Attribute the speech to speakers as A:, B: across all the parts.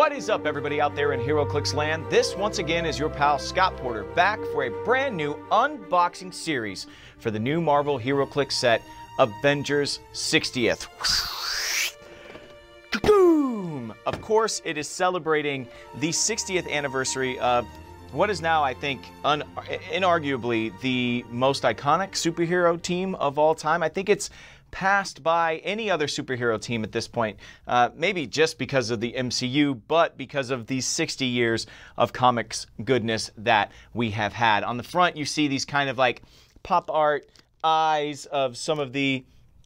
A: What is up, everybody out there in HeroClix land? This, once again, is your pal Scott Porter back for a brand new unboxing series for the new Marvel HeroClix set, Avengers 60th. Boom! Of course, it is celebrating the 60th anniversary of what is now, I think, inarguably the most iconic superhero team of all time. I think it's passed by any other superhero team at this point. Uh, maybe just because of the MCU, but because of these 60 years of comics goodness that we have had. On the front, you see these kind of like pop art eyes of some of the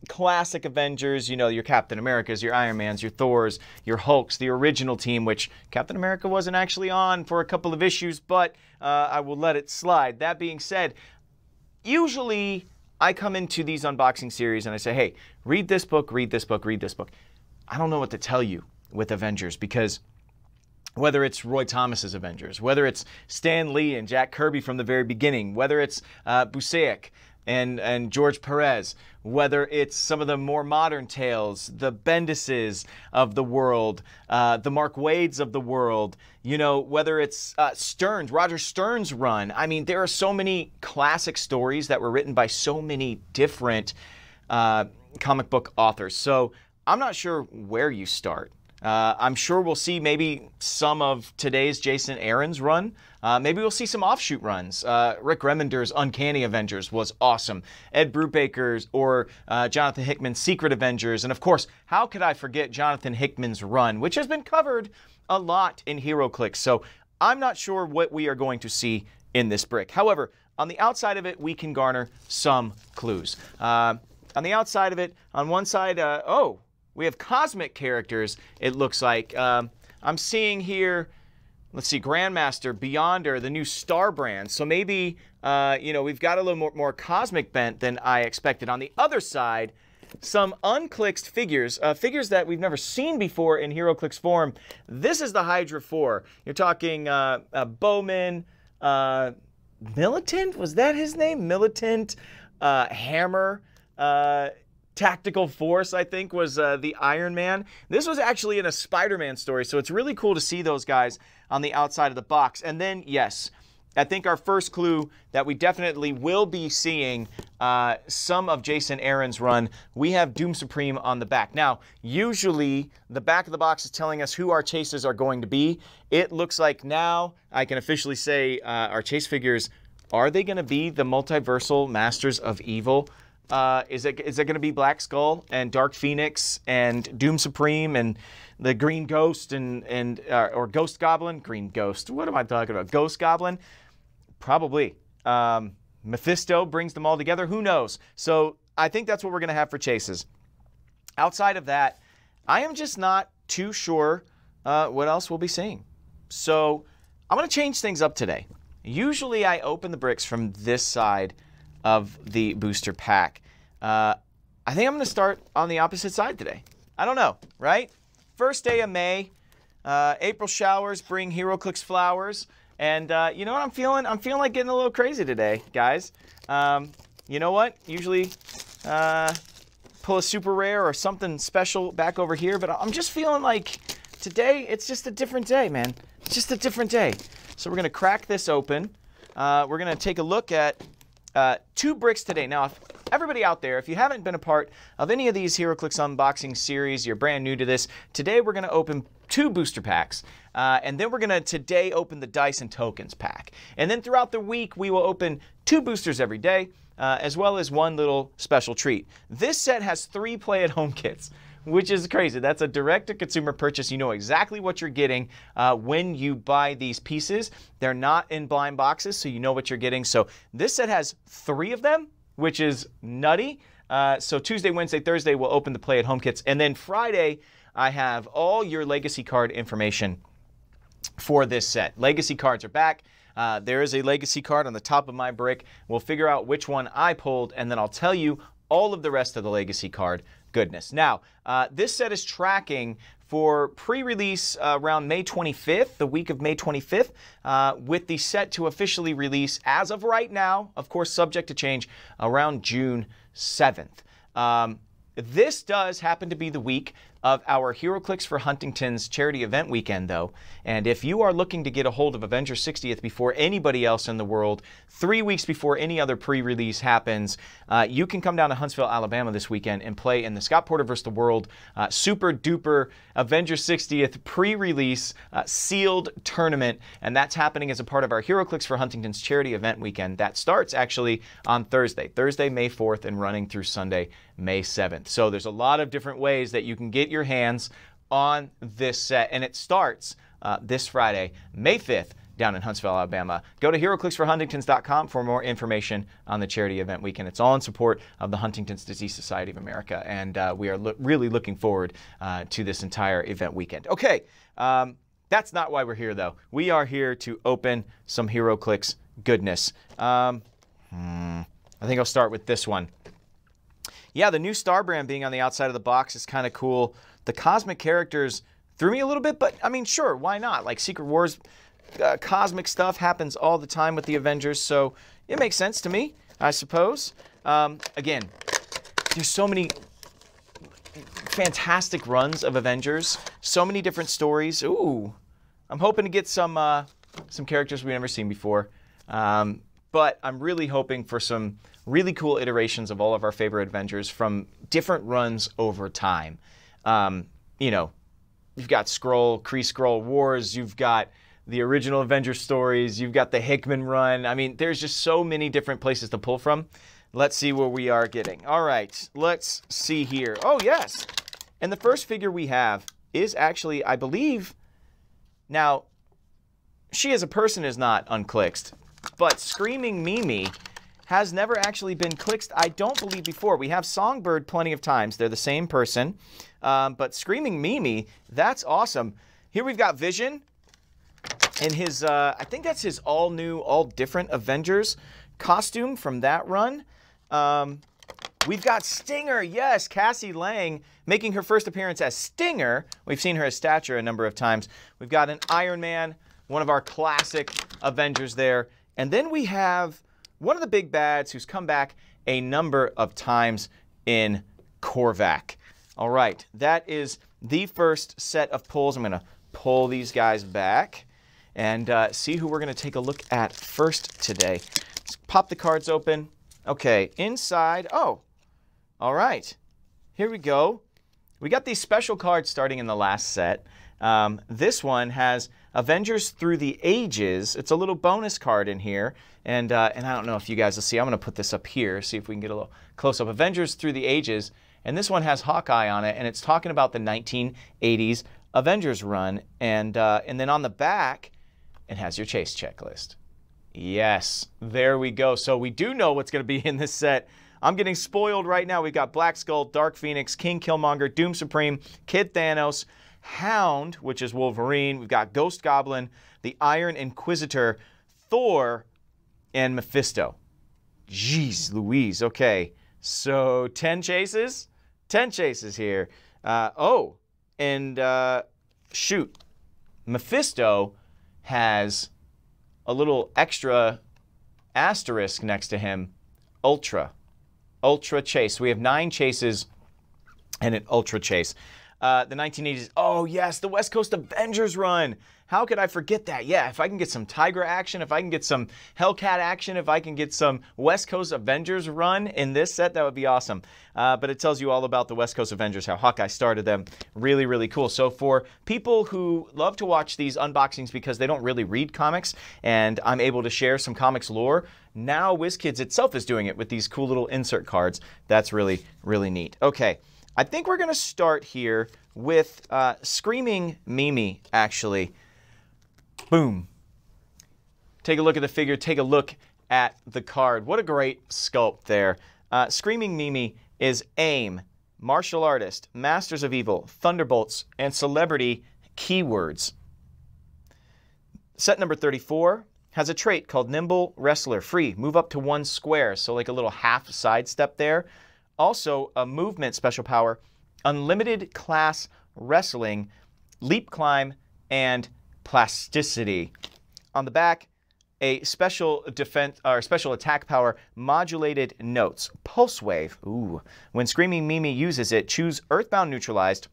A: classic Avengers, you know, your Captain Americas, your Iron Mans, your Thors, your Hulks, the original team, which Captain America wasn't actually on for a couple of issues, but uh, I will let it slide. That being said, usually I come into these unboxing series and I say, hey, read this book, read this book, read this book. I don't know what to tell you with Avengers because whether it's Roy Thomas's Avengers, whether it's Stan Lee and Jack Kirby from the very beginning, whether it's uh, Busiek and, and George Perez, whether it's some of the more modern tales, the Bendises of the world, uh, the Mark Waids of the world, you know, whether it's uh, Stern's, Roger Stern's run. I mean, there are so many classic stories that were written by so many different uh, comic book authors. So I'm not sure where you start. Uh, I'm sure we'll see maybe some of today's Jason Aaron's run. Uh, maybe we'll see some offshoot runs. Uh, Rick Remender's Uncanny Avengers was awesome. Ed Brubaker's or uh, Jonathan Hickman's Secret Avengers. And of course, how could I forget Jonathan Hickman's run, which has been covered a lot in HeroClix. So I'm not sure what we are going to see in this brick. However, on the outside of it, we can garner some clues. Uh, on the outside of it, on one side, uh, oh, we have cosmic characters, it looks like. Um, I'm seeing here, let's see, Grandmaster, Beyonder, the new Starbrand. So maybe, uh, you know, we've got a little more, more, cosmic bent than I expected. On the other side, some unclicked figures, uh, figures that we've never seen before in HeroClix form. This is the Hydra 4. You're talking uh, uh Bowman, uh, Militant? Was that his name? Militant, uh, Hammer. Tactical Force, I think, was uh, the Iron Man. This was actually in a Spider Man story, so it's really cool to see those guys on the outside of the box. And then, yes, I think our first clue that we definitely will be seeing uh, some of Jason Aaron's run, we have Doom Supreme on the back. Now, usually the back of the box is telling us who our chases are going to be. It looks like now I can officially say uh, our chase figures are they going to be the multiversal masters of evil? Uh, is it is it going to be Black Skull and Dark Phoenix and Doom Supreme and the Green Ghost and and uh, or Ghost Goblin? Green Ghost. What am I talking about? Ghost Goblin? Probably. Um, Mephisto brings them all together. Who knows? So I think that's what we're going to have for chases. Outside of that, I am just not too sure uh, what else we'll be seeing. So I'm going to change things up today. Usually I open the bricks from this side of the booster pack. Uh, I think I'm going to start on the opposite side today. I don't know, right? First day of May. Uh, April showers bring HeroClix flowers. And uh, you know what I'm feeling? I'm feeling like getting a little crazy today, guys. Um, you know what? Usually uh, pull a super rare or something special back over here, but I'm just feeling like today it's just a different day, man. It's just a different day. So we're going to crack this open. Uh, we're going to take a look at uh, two bricks today. Now, if everybody out there, if you haven't been a part of any of these HeroClix unboxing series, you're brand new to this, today we're going to open two booster packs. Uh, and then we're going to today open the Dice and Tokens pack. And then throughout the week, we will open two boosters every day, uh, as well as one little special treat. This set has three play at home kits which is crazy. That's a direct to consumer purchase. You know exactly what you're getting uh, when you buy these pieces. They're not in blind boxes, so you know what you're getting. So this set has three of them, which is nutty. Uh, so Tuesday, Wednesday, Thursday, we'll open the play at home kits. And then Friday, I have all your legacy card information for this set. Legacy cards are back. Uh, there is a legacy card on the top of my brick. We'll figure out which one I pulled, and then I'll tell you all of the rest of the legacy card goodness. Now, uh, this set is tracking for pre-release uh, around May 25th, the week of May 25th, uh, with the set to officially release as of right now, of course subject to change, around June 7th. Um, this does happen to be the week of our HeroClix for Huntington's charity event weekend, though. And if you are looking to get a hold of Avenger 60th before anybody else in the world, three weeks before any other pre release happens, uh, you can come down to Huntsville, Alabama this weekend and play in the Scott Porter vs. the World uh, super duper Avenger 60th pre release uh, sealed tournament. And that's happening as a part of our HeroClix for Huntington's charity event weekend. That starts actually on Thursday, Thursday, May 4th, and running through Sunday, May 7th. So there's a lot of different ways that you can get your hands on this set. And it starts uh, this Friday, May 5th down in Huntsville, Alabama. Go to HeroClixForHuntingtons.com for more information on the charity event weekend. It's all in support of the Huntington's Disease Society of America, and uh, we are lo- really looking forward uh, to this entire event weekend. Okay, um, that's not why we're here, though. We are here to open some HeroClix goodness. Um, hmm, I think I'll start with this one. Yeah, the new Starbrand being on the outside of the box is kind of cool. The cosmic characters threw me a little bit, but I mean, sure, why not? Like Secret Wars uh, cosmic stuff happens all the time with the Avengers, so it makes sense to me, I suppose. Um, again, there's so many fantastic runs of Avengers, so many different stories. Ooh, I'm hoping to get some uh, some characters we've never seen before, um, but I'm really hoping for some really cool iterations of all of our favorite Avengers from different runs over time. Um, you know, you've got Skrull, Kree Skrull Wars, you've got the original Avengers stories, you've got the Hickman run. I mean, there's just so many different places to pull from. Let's see where we are getting. All right, let's see here. Oh, yes. And the first figure we have is actually, I believe, now, she as a person is not unclicked, but Screaming Mimi has never actually been clicked, I don't believe, before. We have Songbird plenty of times. They're the same person. Um, but Screaming Mimi, that's awesome. Here we've got Vision, in his, uh, I think that's his all new, all different Avengers costume from that run. Um, we've got Stinger, yes, Cassie Lang making her first appearance as Stinger. We've seen her as Stature a number of times. We've got an Iron Man, one of our classic Avengers there. And then we have one of the big bads who's come back a number of times in Korvac. All right, that is the first set of pulls. I'm going to pull these guys back and uh, see who we're going to take a look at first today. Let's pop the cards open. Okay, inside. Oh, all right. Here we go. We got these special cards starting in the last set. Um, this one has Avengers Through the Ages. It's a little bonus card in here. And, uh, and I don't know if you guys will see. I'm going to put this up here, see if we can get a little close up. Avengers Through the Ages. And this one has Hawkeye on it, and it's talking about the 1980s Avengers run. And, uh, and then on the back, it has your chase checklist. Yes, there we go. So we do know what's going to be in this set. I'm getting spoiled right now. We've got Black Skull, Dark Phoenix, King Killmonger, Doom Supreme, Kid Thanos, Hound, which is Wolverine. We've got Ghost Goblin, the Iron Inquisitor, Thor, and Mephisto. Jeez Louise. Okay, so 10 chases? 10 chases here. Uh, oh, and uh, shoot, Mephisto has a little extra asterisk next to him, Ultra. Ultra Chase. We have nine chases and an Ultra Chase. Uh, the 1980s. Oh, yes, the West Coast Avengers run. How could I forget that? Yeah, if I can get some Tigra action, if I can get some Hellcat action, if I can get some West Coast Avengers run in this set, that would be awesome. Uh, but it tells you all about the West Coast Avengers, how Hawkeye started them. Really, really cool. So for people who love to watch these unboxings because they don't really read comics, and I'm able to share some comics lore, now WizKids itself is doing it with these cool little insert cards. That's really, really neat. Okay, I think we're going to start here with uh, Screaming Mimi, actually. Boom. Take a look at the figure, take a look at the card. What a great sculpt there. Uh, Screaming Mimi is AIM, martial artist, Masters of Evil, Thunderbolts, and celebrity keywords. Set number 34 has a trait called Nimble Wrestler. Free, move up to one square, so like a little half sidestep there. Also, a movement special power, Unlimited Class Wrestling, Leap Climb, and plasticity. On the back, a special defense or special attack power modulated notes. Pulse wave. Ooh. When Screaming Mimi uses it, choose Earthbound neutralized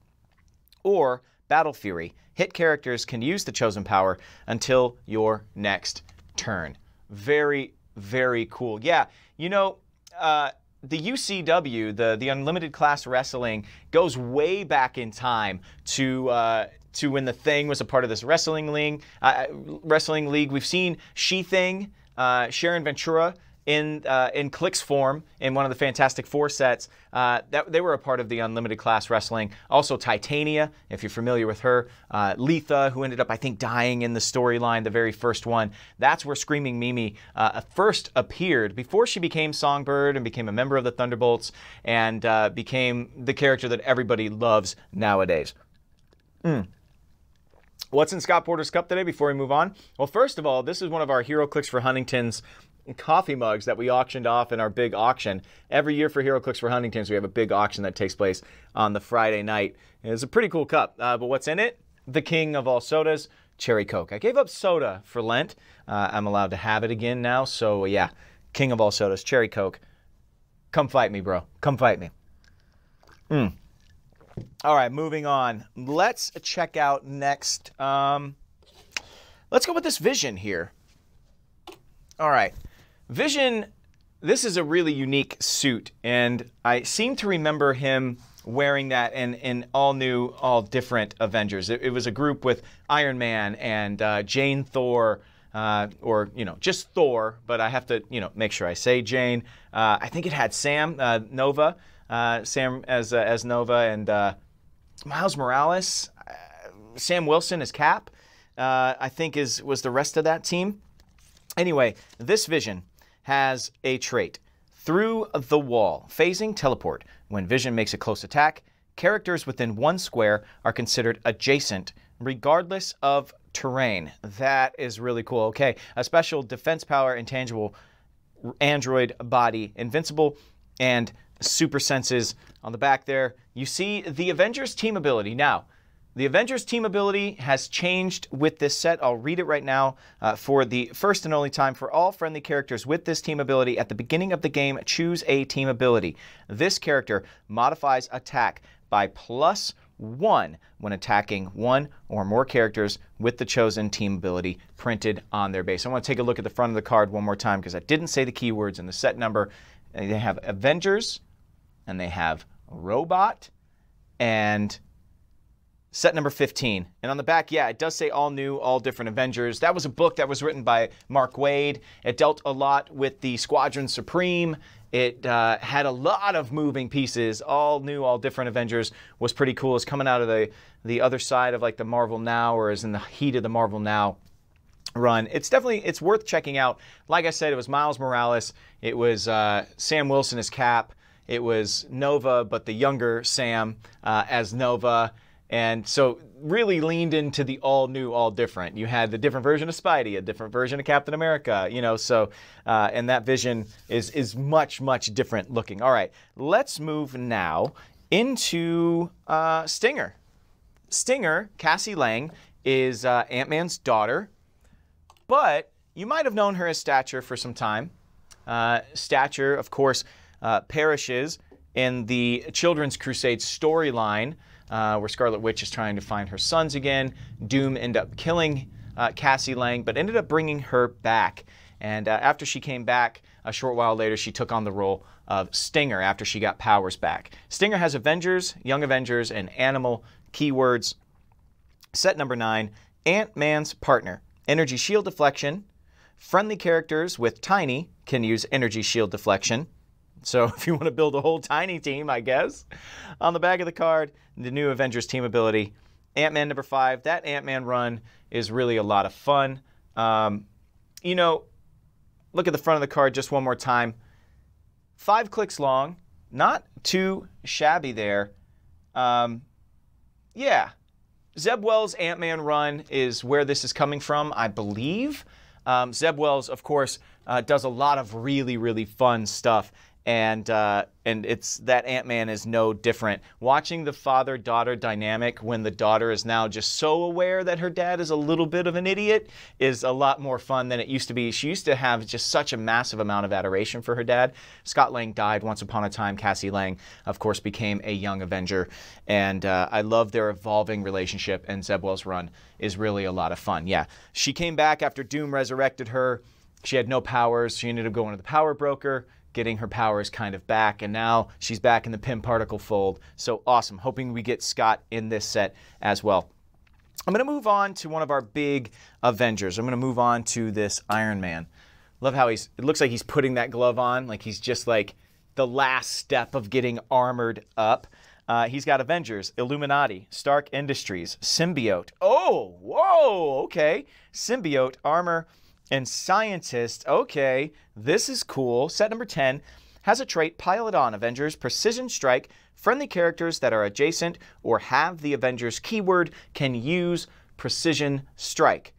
A: or Battle Fury. Hit characters can use the chosen power until your next turn. Very, very cool. Yeah, you know, uh, the UCW, the the Unlimited Class Wrestling, goes way back in time to. Uh, to when the thing was a part of this wrestling league, uh, wrestling league, we've seen She Thing, uh, Sharon Ventura in uh, in Clix form in one of the Fantastic Four sets. Uh, that they were a part of the Unlimited Class Wrestling. Also Titania, if you're familiar with her, uh, Letha, who ended up I think dying in the storyline, the very first one. That's where Screaming Mimi uh, first appeared before she became Songbird and became a member of the Thunderbolts and uh, became the character that everybody loves nowadays. Mm. What's in Scott Porter's cup today before we move on? Well, first of all, this is one of our HeroClix for Huntington's coffee mugs that we auctioned off in our big auction. Every year for HeroClix for Huntington's, we have a big auction that takes place on the Friday night. It's a pretty cool cup, uh, but what's in it? The king of all sodas, Cherry Coke. I gave up soda for Lent. Uh, I'm allowed to have it again now, so yeah, king of all sodas, Cherry Coke. Come fight me, bro. Come fight me. Mm. All right, moving on. Let's check out next. Um, let's go with this vision here. All right. Vision, this is a really unique suit, and I seem to remember him wearing that in, in all new, all different Avengers. It, it was a group with Iron Man and uh, Jane Thor, uh, or you know just Thor, but I have to you know make sure I say Jane. Uh, I think it had Sam uh, Nova, uh, Sam as uh, as Nova, and Miles Morales, Sam Wilson as Cap. I think is was the rest of that team. Anyway, this vision has a trait. Through the wall, phasing teleport. When Vision makes a close attack, characters within one square are considered adjacent, regardless of terrain. That is really cool. Okay, a special defense power, intangible android body, invincible, and super senses on the back there. You see the Avengers team ability. Now, the Avengers team ability has changed with this set. I'll read it right now. Uh, for the first and only time, for all friendly characters with this team ability, at the beginning of the game, choose a team ability. This character modifies attack by plus one when attacking one or more characters with the chosen team ability printed on their base. I want to take a look at the front of the card one more time because I didn't say the keywords and the set number. They have Avengers, and they have Robot, and set number 15. And on the back, yeah, it does say all new, all different Avengers. That was a book that was written by Mark Waid. It dealt a lot with the Squadron Supreme. It uh, had a lot of moving pieces, all new, all different Avengers. Was pretty cool. It's coming out of the the other side of like the Marvel Now, or is in the heat of the Marvel Now run. It's definitely it's worth checking out. Like I said, it was Miles Morales. It was uh, Sam Wilson as Cap. It was Nova, but the younger Sam uh, as Nova. And so really leaned into the all new, all different. You had the different version of Spidey, a different version of Captain America, you know, so, uh, and that vision is, is much, much different looking. All right, let's move now into uh, Stinger. Stinger, Cassie Lang, is uh, Ant Man's daughter, but you might have known her as Stature for some time. Uh, Stature, of course, uh, perishes in the Children's Crusade storyline uh, where Scarlet Witch is trying to find her sons again. Doom ended up killing uh, Cassie Lang, but ended up bringing her back. And uh, after she came back, a short while later, she took on the role of Stinger after she got powers back. Stinger has Avengers, Young Avengers, and Animal keywords. Set number nine Ant Man's partner. Energy shield deflection. Friendly characters with Tiny can use energy shield deflection. So if you want to build a whole tiny team, I guess. On the back of the card, the new Avengers team ability. Ant-Man number five. That Ant-Man run is really a lot of fun. Um, you know, look at the front of the card just one more time. Five clicks long. Not too shabby there. Um, yeah. Zeb Wells' Ant-Man run is where this is coming from, I believe. Um, Zeb Wells, of course, uh, does a lot of really, really fun stuff and uh, and it's that Ant Man is no different. Watching the father daughter dynamic when the daughter is now just so aware that her dad is a little bit of an idiot is a lot more fun than it used to be. She used to have just such a massive amount of adoration for her dad. Scott Lang died once upon a time. Cassie Lang, of course, became a young Avenger, and uh, I love their evolving relationship. And Zeb Wells' run is really a lot of fun. Yeah, she came back after Doom resurrected her. She had no powers. She ended up going to the power broker getting her powers kind of back, and now she's back in the Pym particle fold. So awesome. Hoping we get Scott in this set as well. I'm going to move on to one of our big Avengers. I'm going to move on to this Iron Man. Love how he's, it looks like he's putting that glove on, like he's just like the last step of getting armored up. Uh, he's got Avengers, Illuminati, Stark Industries, Symbiote. Oh, whoa, okay. Symbiote, armor, and scientist. Okay, this is cool. Set number 10 has a trait Pilot on Avengers Precision Strike. Friendly characters that are adjacent or have the Avengers keyword can use Precision Strike.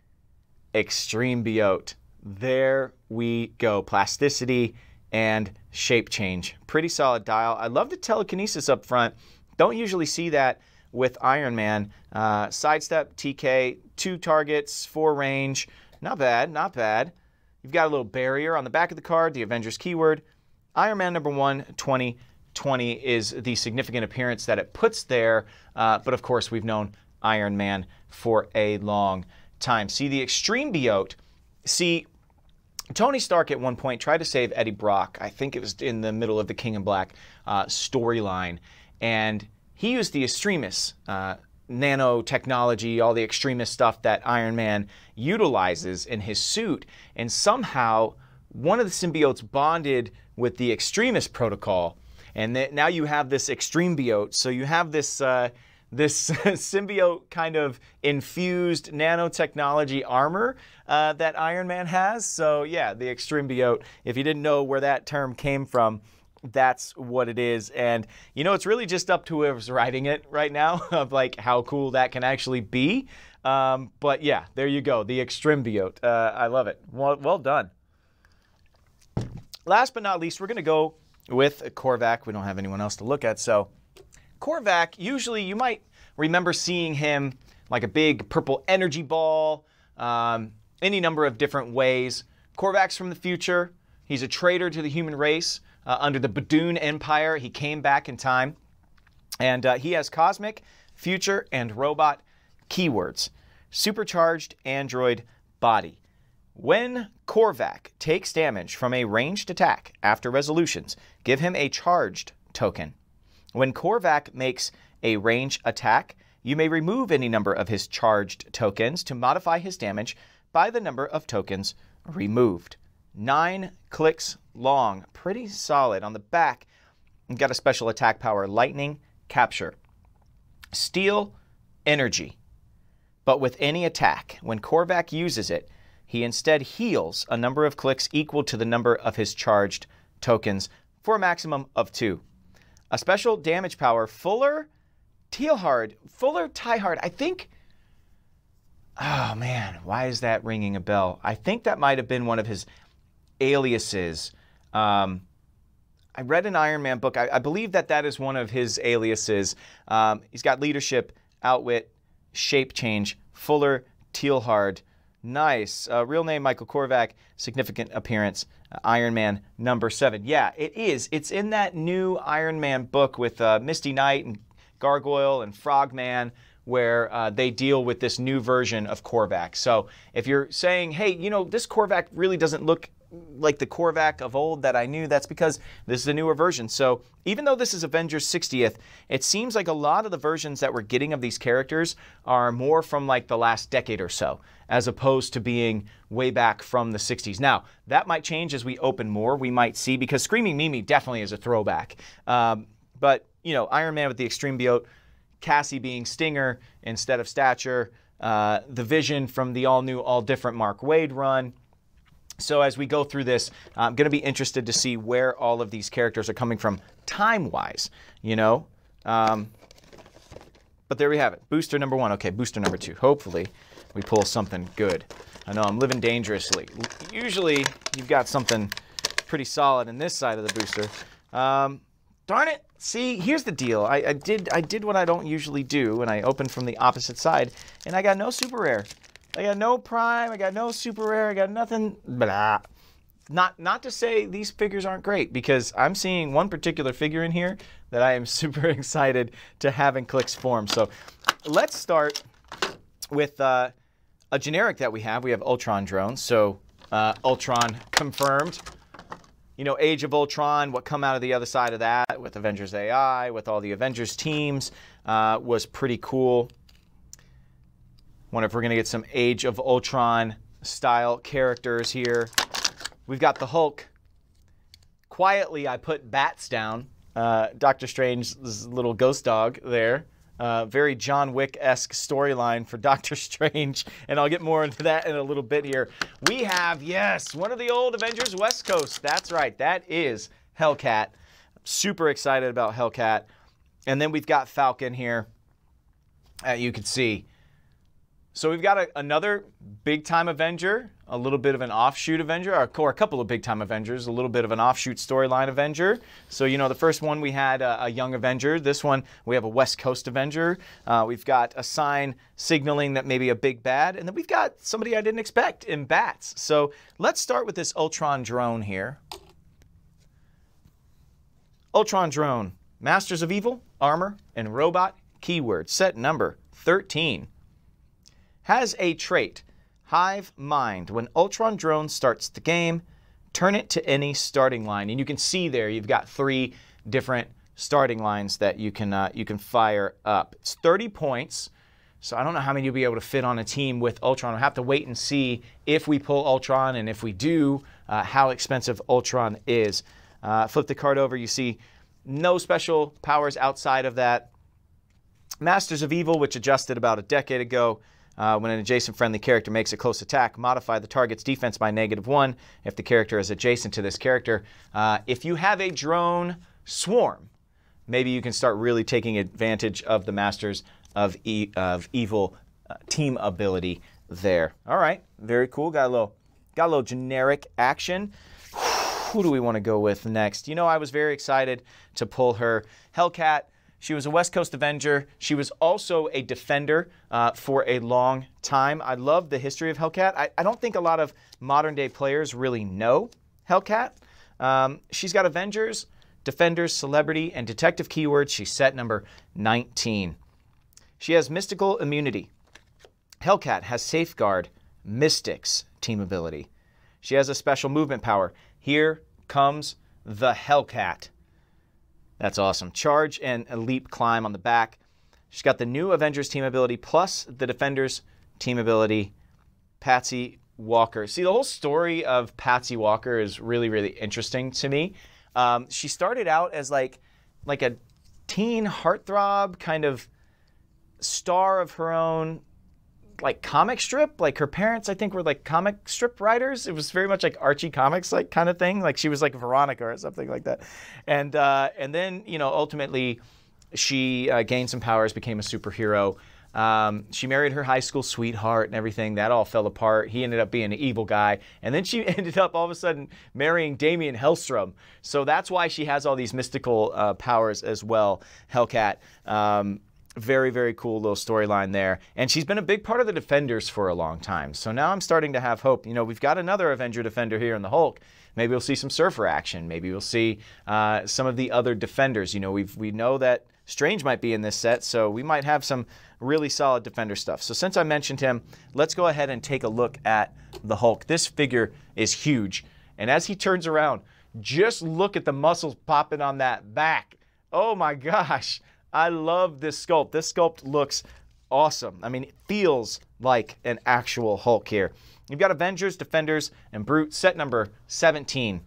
A: Extreme Biote. There we go. Plasticity and shape change. Pretty solid dial. I love the telekinesis up front. Don't usually see that with Iron Man. Uh, sidestep, TK, two targets, four range. Not bad, not bad. You've got a little barrier on the back of the card, the Avengers keyword. Iron Man number one, 2020 is the significant appearance that it puts there. Uh, but of course, we've known Iron Man for a long time. See, the Extreme Biote, see, Tony Stark at one point tried to save Eddie Brock. I think it was in the middle of the King in Black uh, storyline. And he used the Extremis uh, nanotechnology, all the Extremis stuff that Iron Man utilizes in his suit. And somehow, one of the symbiotes bonded with the Extremis protocol. And now you have this extreme biote. So you have this. Uh, this symbiote kind of infused nanotechnology armor uh, that Iron Man has. So, yeah, the Extreme Biote, if you didn't know where that term came from, that's what it is. And you know, it's really just up to whoever's writing it right now of like how cool that can actually be. Um, but yeah, there you go, the Extrimbiot. Uh, I love it. Well, well done. Last but not least, we're going to go with Korvac. We don't have anyone else to look at. So, Korvac, usually you might remember seeing him like a big purple energy ball, um, any number of different ways. Korvac's from the future. He's a traitor to the human race uh, under the Badoon Empire. He came back in time. And uh, he has cosmic, future, and robot keywords. Supercharged android body. When Korvac takes damage from a ranged attack after resolutions, give him a charged token. When Korvac makes a range attack, you may remove any number of his charged tokens to modify his damage by the number of tokens removed. Nine clicks long, pretty solid. On the back, you got a special attack power lightning, capture, steal, energy. But with any attack, when Korvac uses it, he instead heals a number of clicks equal to the number of his charged tokens for a maximum of two. A special damage power, Fuller Tealhard, Fuller Tiehard. I think. Oh man, why is that ringing a bell? I think that might have been one of his aliases. Um, I read an Iron Man book. I, I, believe that that is one of his aliases. Um, he's got leadership, outwit, shape change, Fuller, Tealhard. Nice. Uh, real name Michael Korvac. Significant appearance. Uh, Iron Man number seven. Yeah, it is. It's in that new Iron Man book with uh, Misty Knight and Gargoyle and Frogman where uh, they deal with this new version of Korvac. So if you're saying, hey, you know, this Korvac really doesn't look like the Korvac of old that I knew, that's because this is a newer version. So even though this is Avengers 60th, it seems like a lot of the versions that we're getting of these characters are more from like the last decade or so, as opposed to being way back from the 60s. Now, that might change as we open more. We might see, because Screaming Mimi definitely is a throwback. Um, but, you know, Iron Man with the Extreme Biote, Cassie being Stinger instead of Stature, uh, the Vision from the all new, all different Mark Waid run so as we go through this, I'm going to be interested to see where all of these characters are coming from time-wise, you know? Um, but there we have it. Booster number one. Okay, booster number two. Hopefully we pull something good. I know I'm living dangerously. Usually you've got something pretty solid in this side of the booster. Um, darn it. See, here's the deal. I, I, did I did what I don't usually do, and I opened from the opposite side, and I got no super rare. I got no prime. I got no super rare. I got nothing. Blah. Not not to say these figures aren't great, because I'm seeing one particular figure in here that I am super excited to have in Clix form. So let's start with uh, a generic that we have. We have Ultron drones. So uh, Ultron confirmed you know, Age of Ultron, what come out of the other side of that with Avengers AI, with all the Avengers teams, uh, was pretty cool. Wonder if we're to get some Age of Ultron style characters here. We've got the Hulk. Quietly, I put bats down. Uh, Doctor Strange's little ghost dog there. Uh, very John Wick esque storyline for Doctor Strange, and I'll get more into that in a little bit here. We have, yes, one of the old Avengers West Coast. That's right, that is Hellcat. super excited about Hellcat. And then we've got Falcon here. You can see so we've got a, another big time Avenger, a little bit of an offshoot Avenger, or, or a couple of big time Avengers, a little bit of an offshoot storyline Avenger. So, you know, the first one we had a, a, young Avenger. This one we have a West Coast Avenger. Uh, we've got a sign signaling that maybe a big bad. And then we've got somebody I didn't expect in Bats. So let's start with this Ultron drone here. Ultron drone, Masters of Evil, Armor, and Robot, keyword, set number 13 has a trait, Hive Mind. When Ultron Drone starts the game, turn it to any starting line. And you can see there you've got three different starting lines that you can, uh, you can fire up. It's 30 points. So I don't know how many you'll be able to fit on a team with Ultron. I'll have to wait and see if we pull Ultron, and if we do, uh, how expensive Ultron is. Uh, flip the card over, you see no special powers outside of that. Masters of Evil, which adjusted about a decade ago, uh, when an adjacent friendly character makes a close attack, modify the target's defense by negative one if the character is adjacent to this character. Uh, if you have a drone swarm, maybe you can start really taking advantage of the Masters of, e of Evil uh, team ability there. All right, very cool. Got a little, got a little generic action. Who do we want to go with next? You know, I was very excited to pull her Hellcat she was a West Coast Avenger. She was also a defender uh, for a long time. I love the history of Hellcat. I, I, don't think a lot of modern day players really know Hellcat. Um, she's got Avengers, Defenders, Celebrity, and Detective keywords. She's set number 19. She has Mystical Immunity. Hellcat has Safeguard, Mystics team ability. She has a special movement power. Here comes the Hellcat. That's awesome. Charge and a leap climb on the back. She's got the new Avengers team ability plus the Defenders team ability. Patsy Walker. See, the whole story of Patsy Walker is really, really interesting to me. Um, she started out as like, like a teen heartthrob kind of star of her own like comic strip. Like her parents, I think, were like comic strip writers. It was very much like Archie comics, like kind of thing. Like she was like Veronica or something like that. And uh, and then you know ultimately she uh, gained some powers, became a superhero. Um, she married her high school sweetheart and everything. That all fell apart. He ended up being an evil guy. And then she ended up all of a sudden marrying Daimon Hellstrom. So that's why she has all these mystical uh, powers as well, Hellcat. Um, very, very cool little storyline there. And she's been a big part of the Defenders for a long time. So now I'm starting to have hope. You know, we've got another Avenger Defender here in the Hulk. Maybe we'll see some Surfer action. Maybe we'll see uh, some of the other Defenders. You know, we we know that Strange might be in this set, so we might have some really solid Defender stuff. So since I mentioned him, let's go ahead and take a look at the Hulk. This figure is huge. And as he turns around, just look at the muscles popping on that back. Oh my gosh. I love this sculpt. This sculpt looks awesome. I mean, it feels like an actual Hulk here. You've got Avengers, Defenders, and Brute, set number 17.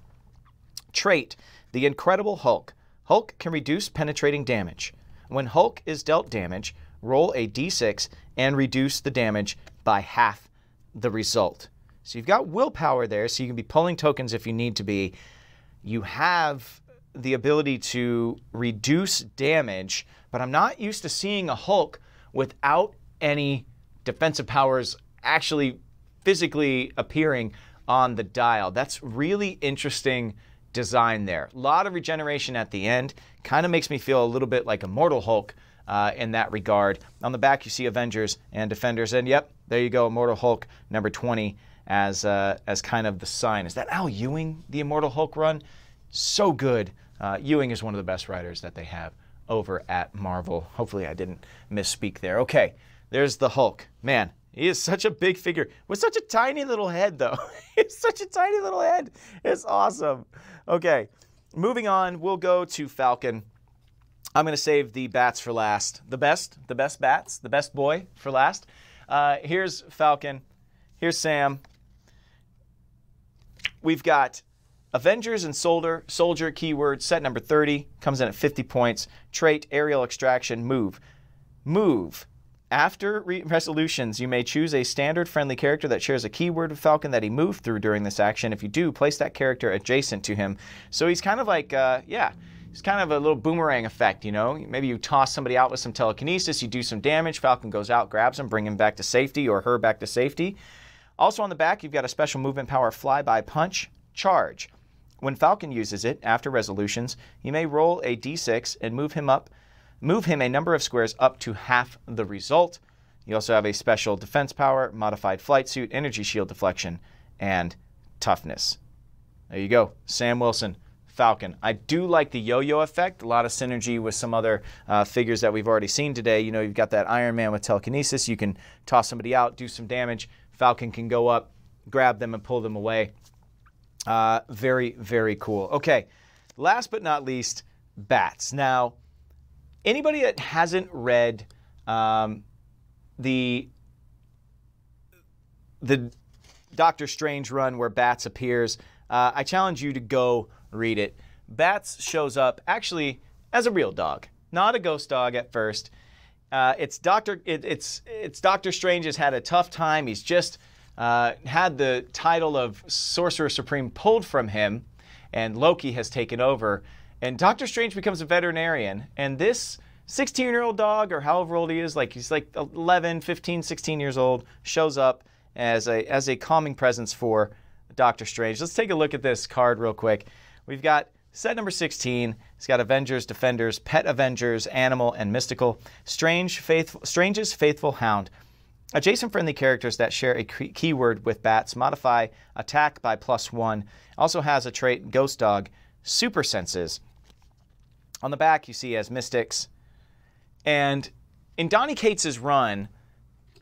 A: Trait, the Incredible Hulk. Hulk can reduce penetrating damage. When Hulk is dealt damage, roll a d6 and reduce the damage by half the result. So you've got willpower there, so you can be pulling tokens if you need to be. You have the ability to reduce damage, but I'm not used to seeing a Hulk without any defensive powers actually physically appearing on the dial. That's really interesting design there. A lot of regeneration at the end. Kind of makes me feel a little bit like a Mortal Hulk uh, in that regard. On the back, you see Avengers and Defenders. And yep, there you go, Immortal Hulk number 20 as, uh, as kind of the sign. Is that Al Ewing, the Immortal Hulk run? So good. Uh, Ewing is one of the best writers that they have over at Marvel. Hopefully, I didn't misspeak there. Okay, there's the Hulk. Man, he is such a big figure with such a tiny little head, though. it's such a tiny little head. It's awesome. Okay, moving on, we'll go to Falcon. I'm going to save the bats for last. The best, the best bats, the best boy for last. Uh, here's Falcon. Here's Sam. We've got Avengers and Soldier, Soldier keyword set number 30 comes in at 50 points. Trait, aerial extraction, move. Move. After re- resolutions, you may choose a standard friendly character that shares a keyword with Falcon that he moved through during this action. If you do, place that character adjacent to him. So he's kind of like, uh, yeah, he's kind of a little boomerang effect, you know? Maybe you toss somebody out with some telekinesis, you do some damage, Falcon goes out, grabs him, bring him back to safety or her back to safety. Also on the back, you've got a special movement power flyby punch, charge. When Falcon uses it after resolutions, you may roll a d6 and move him up, move him a number of squares up to half the result. You also have a special defense power, modified flight suit, energy shield deflection, and toughness. There you go, Sam Wilson. Falcon. I do like the yo-yo effect. A lot of synergy with some other uh, figures that we've already seen today. You know, you've got that Iron Man with telekinesis. You can toss somebody out, do some damage. Falcon can go up, grab them, and pull them away. Uh, very, very cool. Okay, last but not least, bats. Now, anybody that hasn't read um, the the Doctor Strange run where Bats appears, uh, I challenge you to go read it. Bats shows up actually as a real dog, not a ghost dog at first. Uh, it's Doctor. It, it's it's Doctor Strange has had a tough time. He's just uh, had the title of Sorcerer Supreme pulled from him, and Loki has taken over. And Doctor Strange becomes a veterinarian, and this 16 year old dog, or however old he is, like he's like 11, 15, 16 years old, shows up as a as a calming presence for Doctor Strange. Let's take a look at this card real quick. We've got set number 16. It's got Avengers, Defenders, Pet Avengers, Animal, and Mystical. Strange, faithful, Strange's Faithful Hound. Adjacent friendly characters that share a keyword with bats modify attack by plus one. Also has a trait Ghost Dog, Super Senses. On the back, you see as Mystics. And in Donny Cates' run,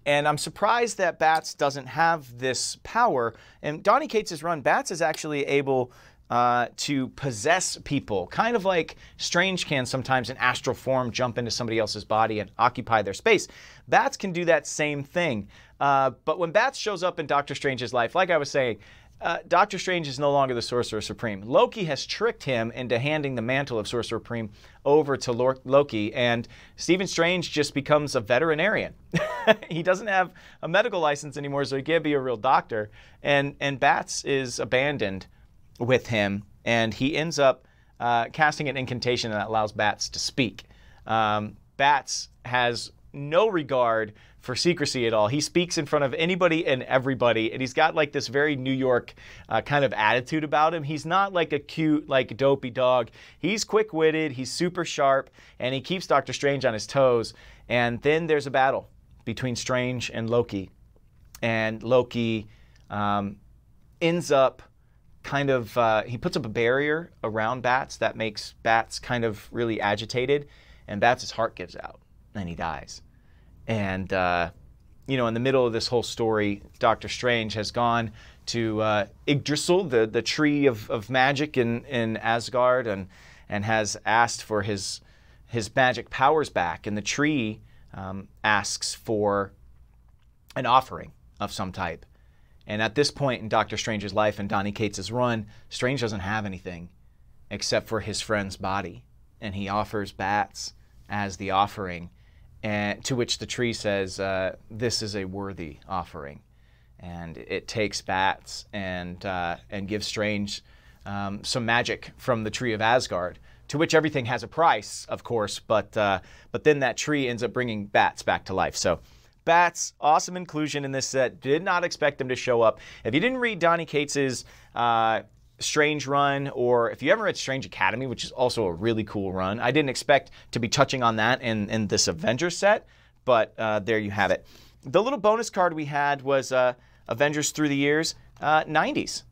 A: and I'm surprised that Bats doesn't have this power. And Donny Cates' run, Bats is actually able uh, to possess people, kind of like Strange can sometimes in astral form jump into somebody else's body and occupy their space. Bats can do that same thing. Uh, but when Bats shows up in Doctor Strange's life, like I was saying, uh, Doctor Strange is no longer the Sorcerer Supreme. Loki has tricked him into handing the mantle of Sorcerer Supreme over to Loki, and Stephen Strange just becomes a veterinarian. he doesn't have a medical license anymore, so he can't be a real doctor. And and Bats is abandoned with him, and he ends up uh, casting an incantation that allows Bats to speak. Um, Bats has no regard for secrecy at all. He speaks in front of anybody and everybody, and he's got like this very New York uh, kind of attitude about him. He's not like a cute, like dopey dog. He's quick witted, he's super sharp, and he keeps Doctor Strange on his toes. And then there's a battle between Strange and Loki. And Loki um, ends up kind of uh, he puts up a barrier around bats that makes bats kind of really agitated and bats' heart gives out and he dies. And uh, you know in the middle of this whole story dr strange has gone to uh, yggdrasil the, the tree of, of magic in, in asgard and, and has asked for his, his magic powers back. And the tree um, asks for an offering of some type and at this point in Doctor Strange's life and Donny Cates' run, Strange doesn't have anything except for his friend's body. And he offers bats as the offering, and to which the tree says, uh, This is a worthy offering. And it takes bats and, uh, and gives Strange um, some magic from the tree of Asgard, to which everything has a price, of course, but, uh, but then that tree ends up bringing bats back to life. So Bats, awesome inclusion in this set. Did not expect them to show up. If you didn't read Donny Cates's uh, Strange run, or if you ever read Strange Academy, which is also a really cool run. I didn't expect to be touching on that in, in this Avengers set, but uh, there you have it. The little bonus card we had was uh, Avengers through the years, uh, 90s.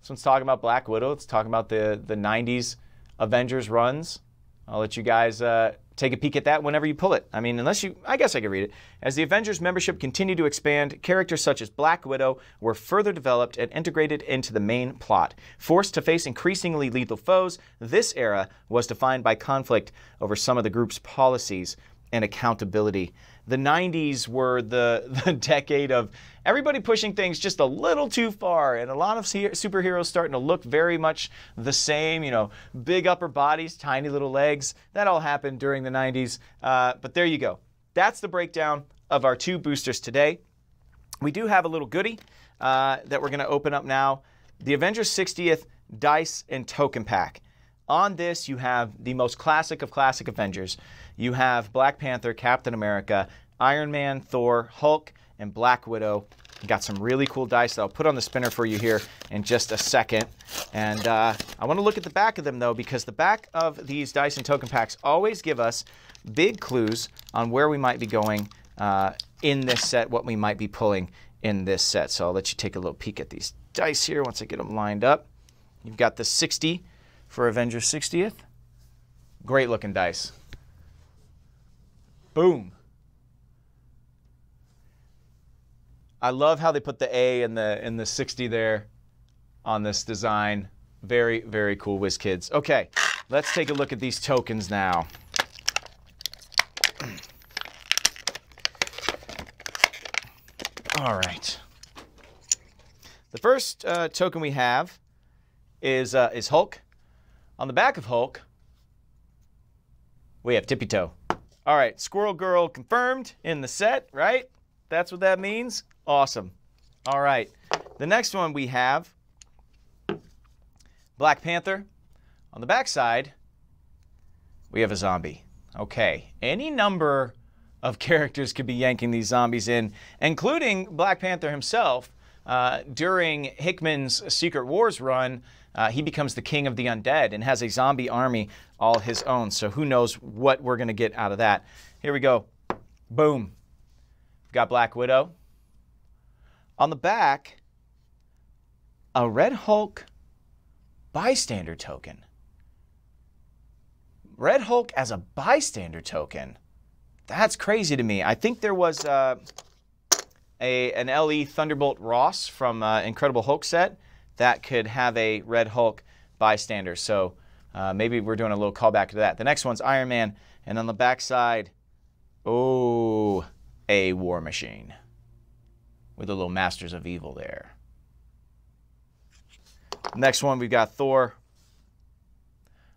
A: This one's talking about Black Widow. It's talking about the, the 90s Avengers runs. I'll let you guys uh, take a peek at that whenever you pull it. I mean, unless you, I guess I could read it. As the Avengers membership continued to expand, characters such as Black Widow were further developed and integrated into the main plot. Forced to face increasingly lethal foes, this era was defined by conflict over some of the group's policies and accountability. The 90s were the, the decade of everybody pushing things just a little too far and a lot of superheroes starting to look very much the same you know big upper bodies tiny little legs. That all happened during the 90s uh, but there you go. That's the breakdown of our two boosters today. We do have a little goodie uh, that we're going to open up now. The avengers 60th dice and token pack on this, you have the most classic of classic Avengers. You have Black Panther, Captain America, Iron Man, Thor, Hulk, and Black Widow. Got some really cool dice that I'll put on the spinner for you here in just a second. And uh, I want to look at the back of them though, because the back of these dice and token packs always give us big clues on where we might be going uh, in this set, what we might be pulling in this set. So I'll let you take a little peek at these dice here once I get them lined up. You've got the 60 for Avengers 60th. Great looking dice. Boom. I love how they put the A in the in the 60 there on this design. Very, very cool, WizKids. Okay, let's take a look at these tokens now. All right. The first uh, token we have is uh, is Hulk. On the back of Hulk, we have Tippy Toe. All right, Squirrel Girl confirmed in the set, right? That's what that means. Awesome. All right. The next one we have Black Panther. On the backside, we have a zombie. Okay. Any number of characters could be yanking these zombies in, including Black Panther himself. Uh, during Hickman's Secret Wars run, uh, he becomes the king of the undead and has a zombie army all his own. So who knows what we're going to get out of that. Here we go. Boom. We've got Black Widow. On the back, a Red Hulk bystander token. Red Hulk as a bystander token. That's crazy to me. I think there was uh, a an LE Thunderbolt Ross from uh, Incredible Hulk set that could have a Red Hulk bystander. So uh, maybe we're doing a little callback to that. The next one's Iron Man, and on the backside, oh, a War Machine with the little Masters of Evil there. Next one, we've got Thor.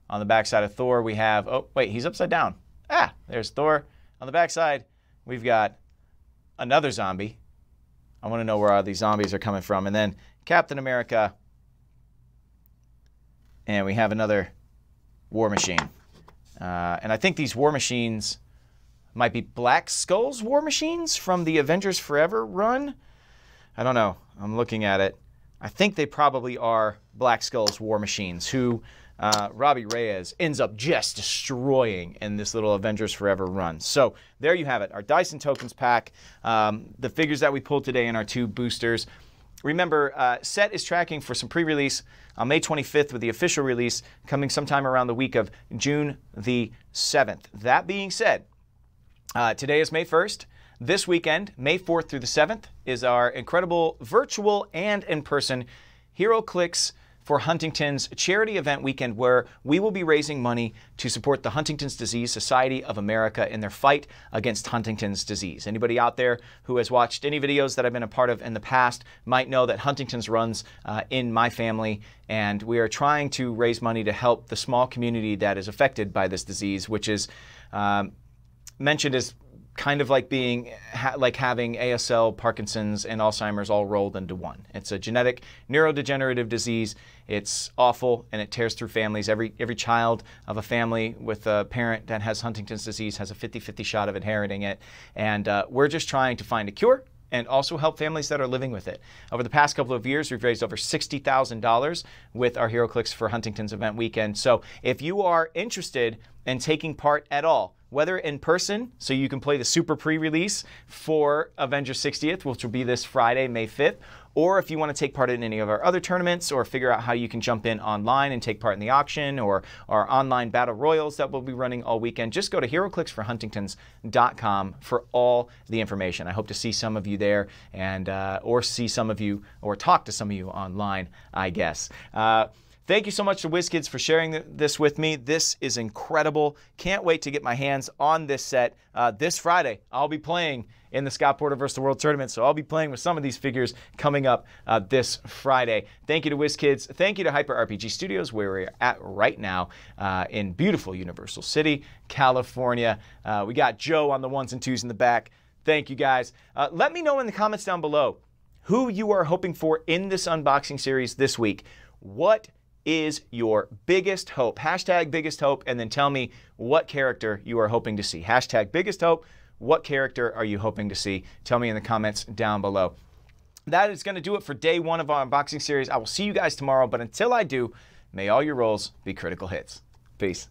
A: On the backside of Thor, we have, oh, wait, he's upside down. Ah, there's Thor. On the backside, we've got another zombie. I want to know where all these zombies are coming from. And then Captain America. And we have another War Machine. Uh, and I think these War Machines might be Black Skull's War Machines from the Avengers Forever run. I don't know. I'm looking at it. I think they probably are Black Skull's War Machines, who uh, Robbie Reyes ends up just destroying in this little Avengers Forever run. So there you have it, our Dice and Tokens pack, um, the figures that we pulled today in our two boosters. Remember, uh, Set is tracking for some pre-release on May 25th with the official release coming sometime around the week of June the 7th. That being said, uh, today is May 1st. This weekend, May 4th through the 7th, is our incredible virtual and in-person HeroClix for Huntington's charity event weekend where we will be raising money to support the Huntington's Disease Society of America in their fight against Huntington's disease. Anybody out there who has watched any videos that I've been a part of in the past might know that Huntington's runs uh, in my family and we are trying to raise money to help the small community that is affected by this disease, which is um, mentioned as kind of like being ha like having ASL, Parkinson's, and Alzheimer's all rolled into one. It's a genetic neurodegenerative disease. It's awful and it tears through families. Every every child of a family with a parent that has Huntington's disease has a 50-50 shot of inheriting it. And uh, we're just trying to find a cure and also help families that are living with it. Over the past couple of years, we've raised over $60,000 with our HeroClix for Huntington's event weekend. So if you are interested in taking part at all, whether in person, so you can play the super pre release for Avengers 60th, which will be this Friday, May 5th, or if you want to take part in any of our other tournaments or figure out how you can jump in online and take part in the auction or our online battle royals that we'll be running all weekend, just go to heroclixforhuntingtons.com for all the information. I hope to see some of you there and uh, or see some of you or talk to some of you online, I guess. Uh, Thank you so much to WizKids for sharing this with me. This is incredible. Can't wait to get my hands on this set uh, this Friday. I'll be playing in the Scott Porter vs. the World Tournament, so I'll be playing with some of these figures coming up uh, this Friday. Thank you to WizKids. Thank you to Hyper RPG Studios, where we're at right now uh, in beautiful Universal City, California. Uh, we got Joe on the ones and twos in the back. Thank you guys. Uh, let me know in the comments down below who you are hoping for in this unboxing series this week. What is your biggest hope? Hashtag biggest hope, and then tell me what character you are hoping to see. Hashtag biggest hope. What character are you hoping to see? Tell me in the comments down below. That is going to do it for day one of our unboxing series. I will see you guys tomorrow, but until I do, may all your rolls be critical hits. Peace.